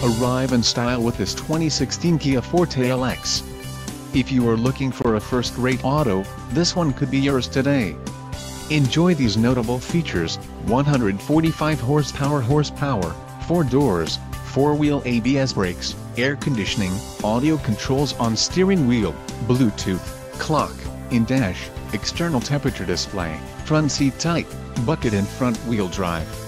Arrive in style with this 2016 Kia Forte LX. If you are looking for a first-rate auto, this one could be yours today. Enjoy these notable features, 145 horsepower horsepower, 4 doors, 4-wheel ABS brakes, air conditioning, audio controls on steering wheel, Bluetooth, clock, in-dash, external temperature display, front seat type, bucket and front wheel drive.